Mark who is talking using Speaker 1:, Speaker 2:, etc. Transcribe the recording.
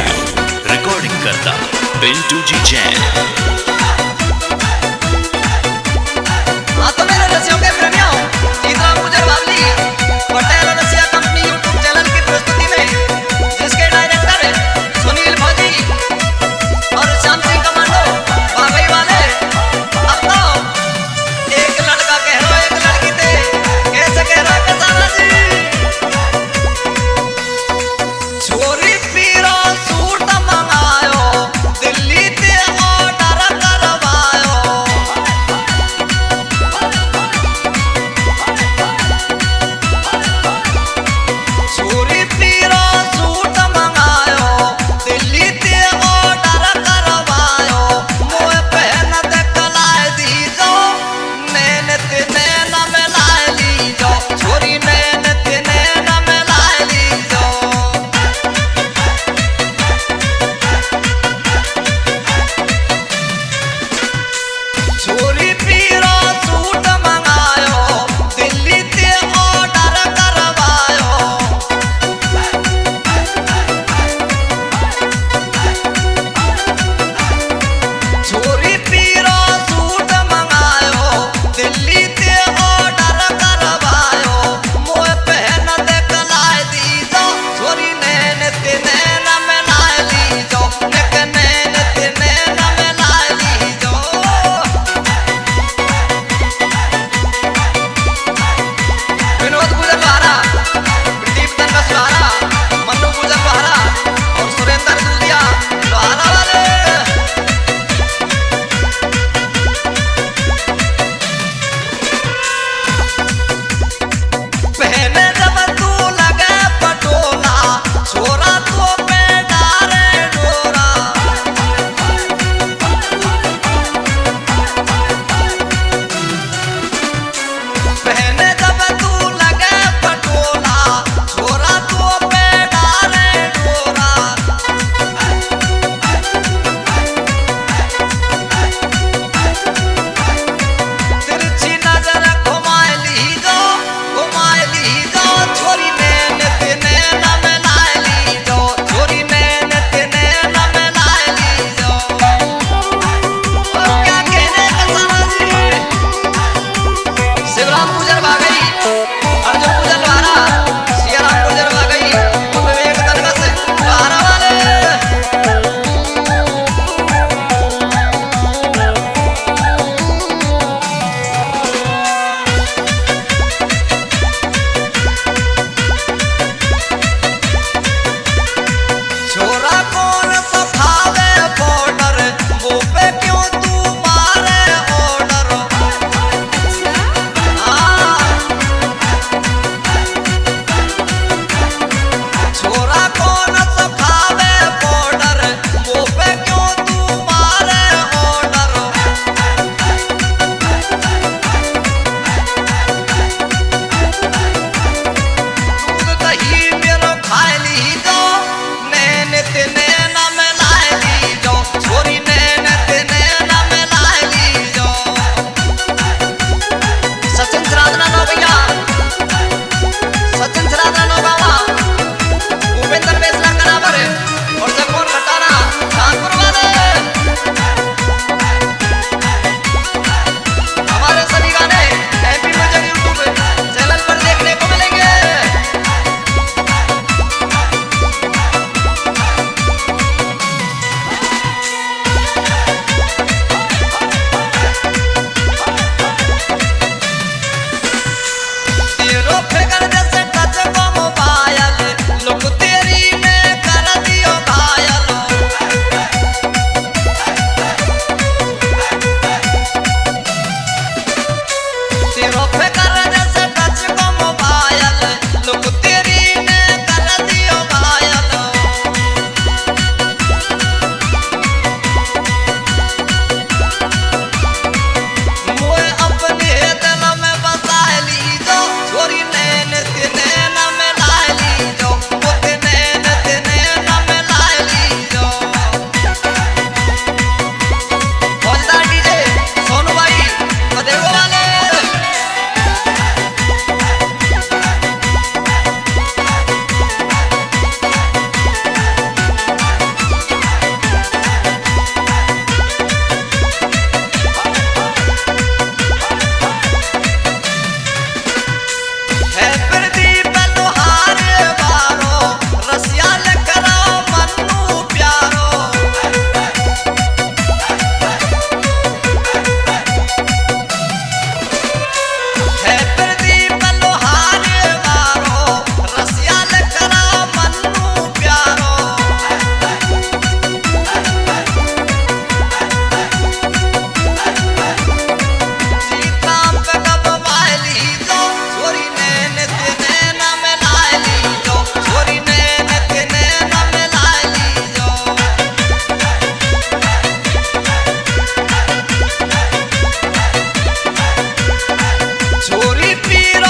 Speaker 1: recording करता Pintu ji Jain feel